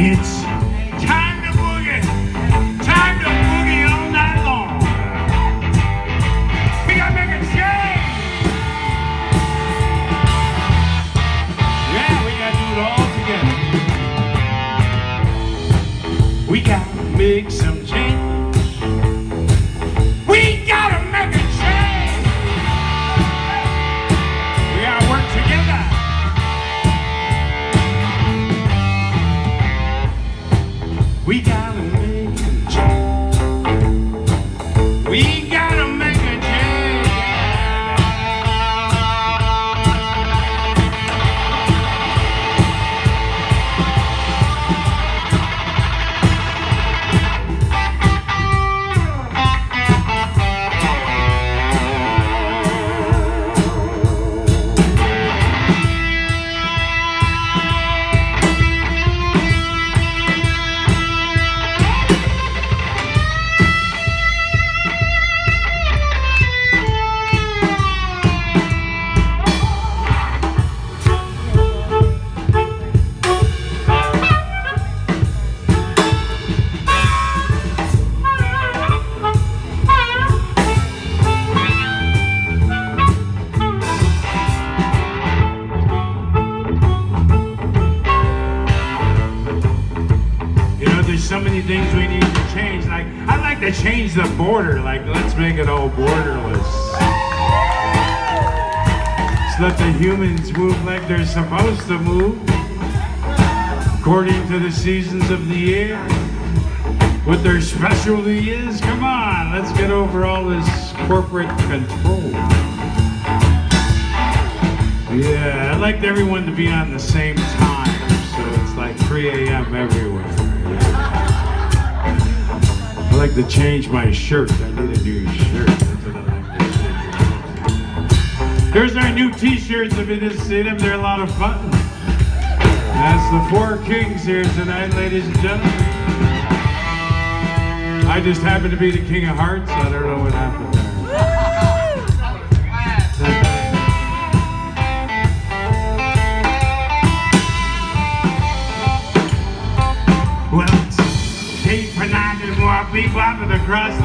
It's time to boogie. Time to boogie all night long. We gotta make a change. Yeah, we gotta do it all together. We gotta make some We so many things we need to change. Like, I'd like to change the border. Like, let's make it all borderless. Let's let the humans move like they're supposed to move, according to the seasons of the year. What their specialty is. Come on, let's get over all this corporate control. Yeah, I'd like everyone to be on the same time, so it's like 3 a.m. everywhere. Like to change my shirt. I need a new shirt. Like. There's our new t-shirts. If you didn't see them, they're a lot of fun. That's the four kings here tonight, ladies and gentlemen. I just happen to be the king of hearts. I don't know what happened there. be clapping the grass